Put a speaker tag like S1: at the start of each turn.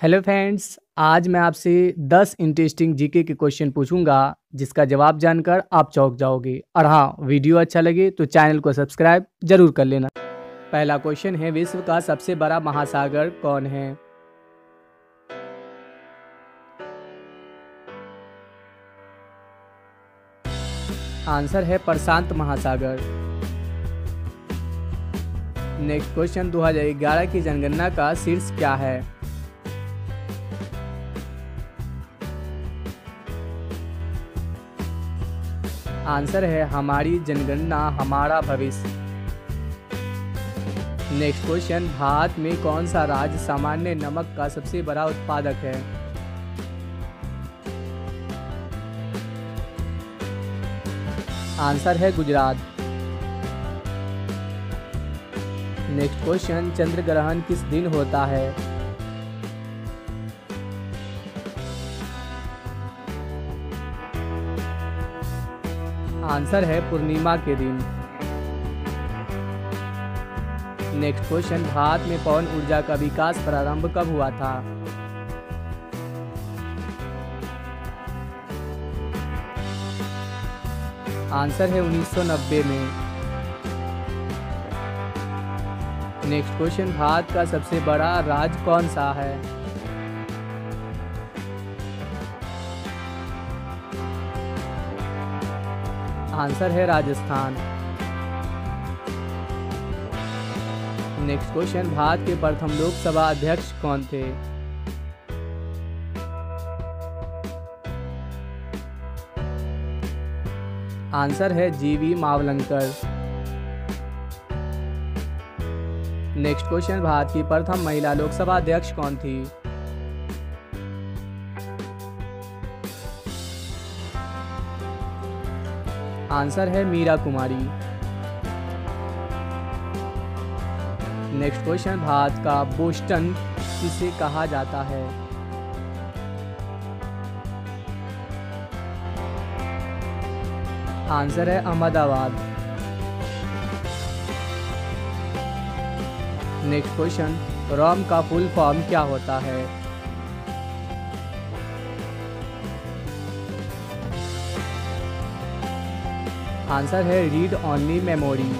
S1: Hello friends, आज मैं आपसे 10 इंटरेस्टिंग जीके के क्वेश्चन पूछूँगा, जिसका जवाब जानकर आप चौंक जाओगे। और हाँ वीडियो अच्छा लगे तो चैनल को सब्सक्राइब ज़रूर कर लेना। पहला क्वेश्चन है, विश्व का सबसे बड़ा महासागर कौन है? आंसर है, प्रशांत महासागर। नेक्स्ट क्वेश्चन 2011 की जनगणना का शीर्ष क्या है? आंसर है हमारी जनगणना, हमारा भविष्य। नेक्स्ट क्वेश्चन भारत में कौन सा राज्य सामान्य नमक का सबसे बड़ा उत्पादक है? आंसर है गुजरात। नेक्स्ट क्वेश्चन चंद्र ग्रहण किस दिन होता है? आंसर है पूर्णिमा के दिन। नेक्स्ट क्वेश्चन भारत में पवन ऊर्जा का विकास प्रारंभ कब हुआ था? आंसर है 1990 में। नेक्स्ट क्वेश्चन भारत का सबसे बड़ा राज्य कौन सा है? आंसर है राजस्थान। नेक्स्ट क्वेश्चन, भारत के प्रथम लोकसभा अध्यक्ष कौन थे? आंसर है G V Mavalankar. Next question, Bharat की प्रथम महिला लोकसभा अध्यक्ष कौन थी? आंसर है मीरा कुमारी। नेक्स्ट क्वेश्चन, भारत का बोस्टन किसे कहा जाता है? आंसर है अहमदाबाद। नेक्स्ट क्वेश्चन, रोम का फुल फॉर्म क्या होता है? आंसर है रीड ऑनली मेमोरी।